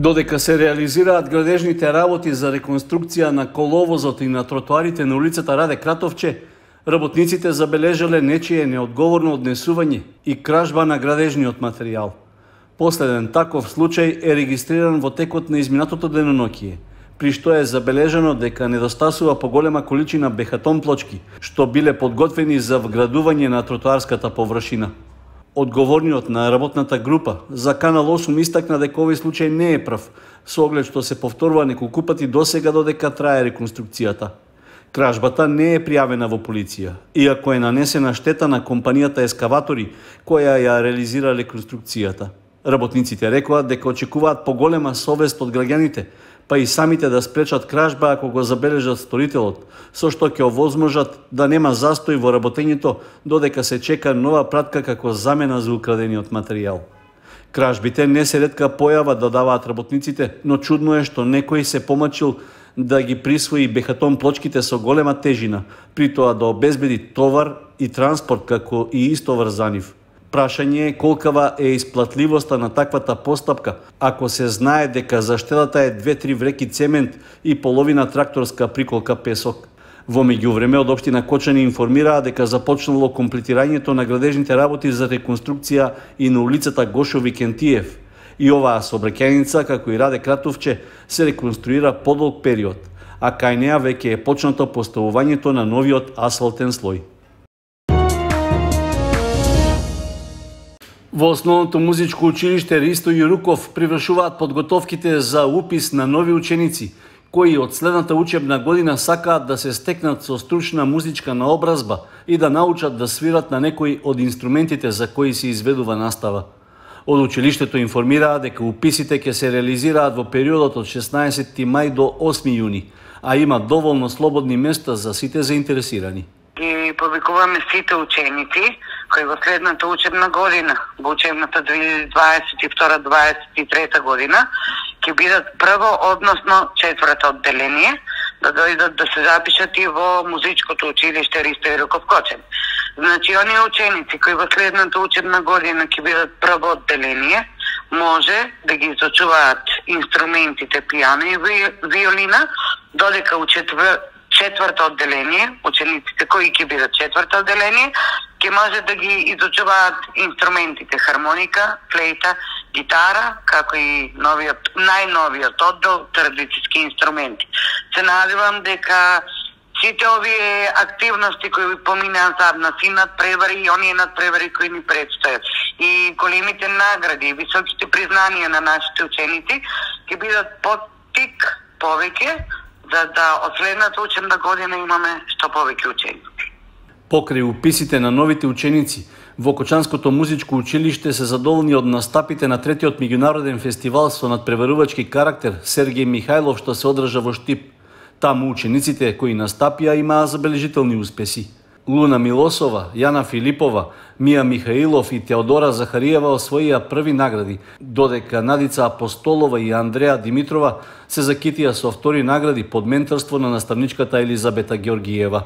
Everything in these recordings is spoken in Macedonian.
Додека се реализираат градежните работи за реконструкција на коловозот и на тротоарите на улицата Раде Кратовче, работниците забележале нечие неодговорно однесување и кражба на градежниот материјал. Последен таков случај е регистриран во текот на изминатото денонокие, при што е забележано дека недостасува поголема количина бехатон плочки, што биле подготвени за вградување на тротоарската површина. Одговорниот на работната група за Канал 8 истакна дека овој случај не е прв, со оглед што се повторува неколку пати досега додека трае реконструкцијата. Кражбата не е пријавена во полиција, иако е нанесена штета на компанијата Ескаватори, која ја реализира реконструкцијата. Работниците рекоа дека очекуваат поголема совест од граѓаните, па и самите да спречат кражба ако го забележат сторителот, со што ќе овозможат да нема застој во работењето додека се чека нова пратка како замена за украдениот материјал. Кражбите не се редка појава да даваат работниците, но чудно е што некој се помачил да ги присвои бехатон плочките со голема тежина, при тоа да обезбеди товар и транспорт како и истовар за нив. Прашање е колкава е исплатливоста на таквата постапка, ако се знае дека заштедата е две-три вреки цемент и половина тракторска приколка песок. Во меѓувреме од општина Кочани информираа дека започнало комплетирањето на градежните работи за реконструкција и на улицата Гошо Викентиев. И оваа собраќајница, како и Раде Кратовче, се реконструира подолг период, а кај неа веќе е почнато поставувањето на новиот асфалтен слој. Во основното музичко училиште Ристо Јуруков привршуваат подготовките за упис на нови ученици, кои од следната учебна година сакаат да се стекнат со стручна музичка наобразба и да научат да свират на некои од инструментите за кои се изведува настава. Од училиштето информираа дека уписите ќе се реализираат во периодот од 16 мај до 8 јуни, а има доволно слободни места за сите заинтересирани. И повикуваме сите ученици кај во следната учебна година, во учебната 2022-2023 година, ќе бидат прво, односно четврто одделение, да дојдат да се запишат и во музичкото училиште Ристо Ироков Кочен. Значи, оние ученици кои во следната учебна година ќе бидат прво одделение, може да ги изучуваат инструментите пијано и виолина, додека у четврто одделение, учениците кои ќе бидат четврто одделение, ќе може да ги изучуваат инструментите хармоника, флейта, гитара, како и новиот, најновиот оддел традицијски инструменти. Се надевам дека сите овие активности кои поминаа задна си надпревари и оние надпревари кои ни предстојат и големите награди и високите признанија на нашите ученици ќе бидат поттик повеќе за да од следната учебна година имаме што повеќе ученици. Покрај уписите на новите ученици, во Кочанското музичко училиште се задоволни од настапите на третиот меѓународен фестивал со надпреварувачки карактер Сергеј Михајлов што се одржа во Штип. Таму учениците кои настапија имаа забележителни успеси. Луна Милосова, Јана Филипова, Мија Михаилов и Теодора Захариева освоија први награди, додека Надица Апостолова и Андреа Димитрова се закитија со втори награди под менторство на наставничката Елизабета Георгиева.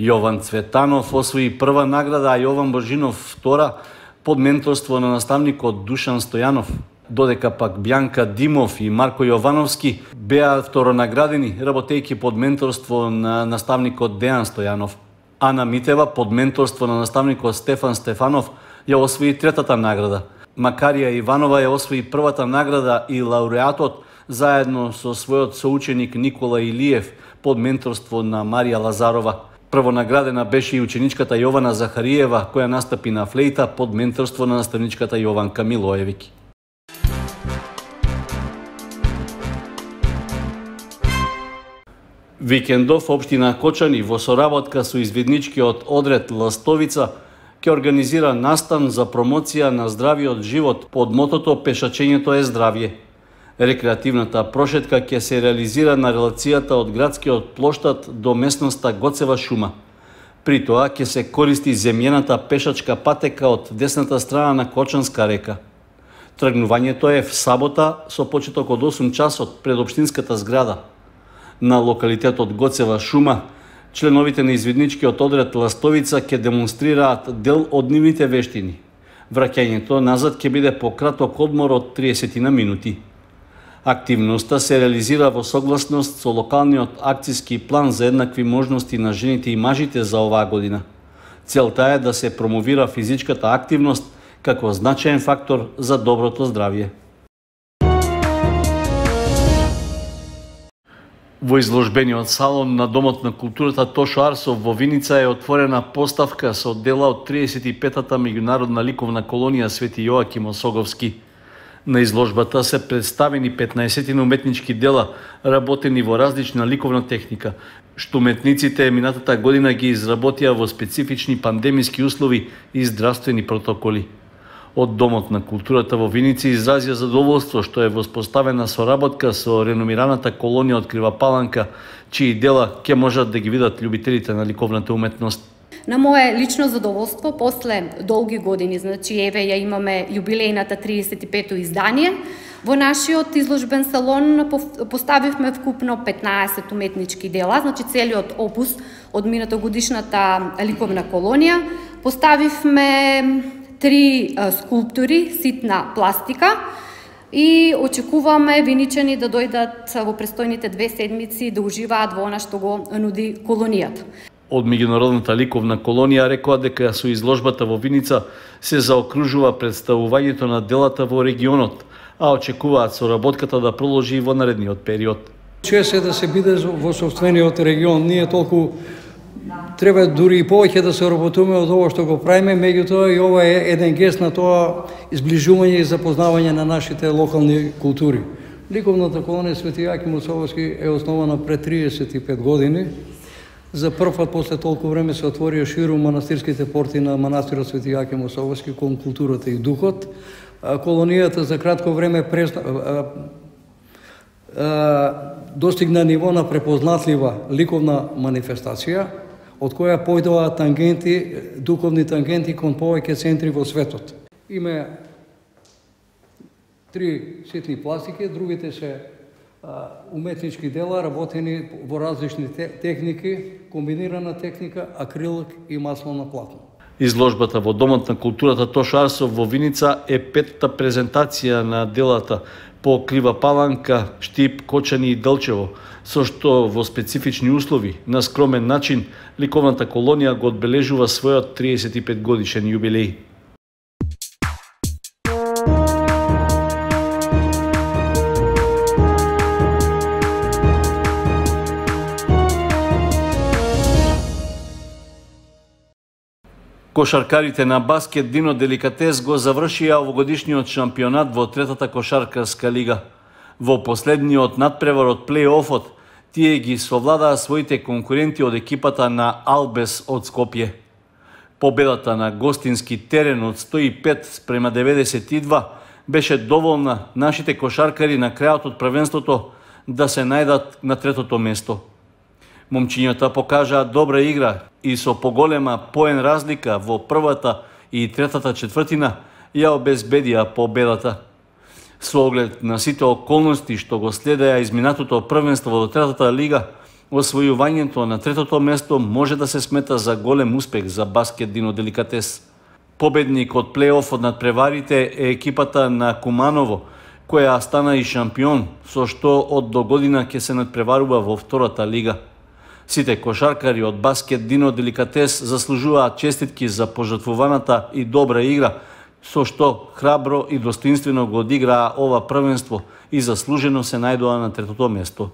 Јован Цветанов освои прва награда, а Јован Божинов втора под менторство на наставникот Душан Стојанов додека пак Бјанка Димов и Марко Јовановски беа второнаградени, работејќи под менторство на наставникот Дејан Стојанов. Ана Митева под менторство на наставникот Стефан Стефанов ја освои третата награда. Макарија Иванова ја освои првата награда и лауреатот заедно со својот соученик Никола Илиев под менторство на Марија Лазарова. Првонаградена беше и ученичката Јована Захариева, која настапи на флейта под менторство на наставничката Јованка Милоевиќ. Викендов општина Кочани во соработка со изведничкиот одред Ластовица ќе организира настан за промоција на здравиот живот под мотото Пешачењето е здравје. Рекреативната прошетка ќе се реализира на релацијата од градскиот плоштад до местноста Гоцева шума. При тоа ќе се користи земјената пешачка патека од десната страна на Кочанска река. Тргнувањето е в сабота со почеток од 8 часот пред општинската зграда – на локалитетот Гоцева шума, членовите на изведничкиот одред Ластовица ќе демонстрираат дел од нивните вештини. Враќањето назад ќе биде по краток одмор од 30 на минути. Активноста се реализира во согласност со локалниот акциски план за еднакви можности на жените и мажите за оваа година. Целта е да се промовира физичката активност како значаен фактор за доброто здравје. Во изложбениот салон на Домот на културата Тошо Арсов во Виница е отворена поставка со дела од 35-та меѓународна ликовна колонија Свети Јоаким Осоговски. На изложбата се представени 15 уметнички дела, работени во различна ликовна техника, што уметниците минатата година ги изработија во специфични пандемиски услови и здравствени протоколи. Од Домот на културата во Виници изразија задоволство што е воспоставена соработка со реномираната колонија од Крива Паланка, чии дела ќе можат да ги видат љубителите на ликовната уметност. На мое лично задоволство, после долги години, значи еве ја имаме јубилејната 35-то издание, во нашиот изложбен салон поставивме вкупно 15 уметнички дела, значи целиот опус од минатогодишната ликовна колонија. Поставивме три скулптури, ситна пластика, и очекуваме виничани да дојдат во престојните две седмици да уживаат во она што го нуди колонијата од меѓународната ликовна колонија рекоа дека со изложбата во Виница се заокружува представувањето на делата во регионот, а очекуваат соработката да продолжи и во наредниот период. Чест е да се биде во собствениот регион, ние толку треба дури и повеќе да се работуваме од ова што го правиме, меѓутоа и ова е еден гест на тоа изближување и запознавање на нашите локални култури. Ликовната колонија Свети Јаким Усовски е основана пред 35 години За прв пат после толку време се отворија ширу манастирските порти на манастирот Свети Јаким Осовски кон културата и духот. Колонијата за кратко време пресна, достигна ниво на препознатлива ликовна манифестација, од која појдоа тангенти, духовни тангенти кон повеќе центри во светот. Име три ситни пластики, другите се уметнички дела работени во различни техники, комбинирана техника, акрил и масло на платно. Изложбата во Домот на културата Тош Арсов во Виница е петта презентација на делата по Крива Паланка, Штип, Кочани и Делчево, со што во специфични услови, на скромен начин, ликовната колонија го одбележува својот 35 годишен јубилеј. Кошаркарите на баскет Дино Деликатес го завршија овогодишниот шампионат во третата кошаркарска лига. Во последниот надпревар од плей-офот, тие ги совладаа своите конкуренти од екипата на Албес од Скопје. Победата на гостински терен од 105 спрема 92 беше доволна нашите кошаркари на крајот од првенството да се најдат на третото место. Момчињата покажаа добра игра и со поголема поен разлика во првата и третата четвртина ја обезбедија победата. Со оглед на сите околности што го следеа изминатото првенство во третата лига, освојувањето на третото место може да се смета за голем успех за баскет Дино Деликатес. Победник од плейофот над преварите е екипата на Куманово, која стана и шампион, со што од до година ќе се надпреварува во втората лига. Сите кошаркари од баскет Дино Деликатес заслужуваат честитки за пожртвуваната и добра игра, со што храбро и достоинствено го одиграа ова првенство и заслужено се најдоа на третото место.